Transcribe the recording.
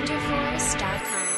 SplinterForce.com.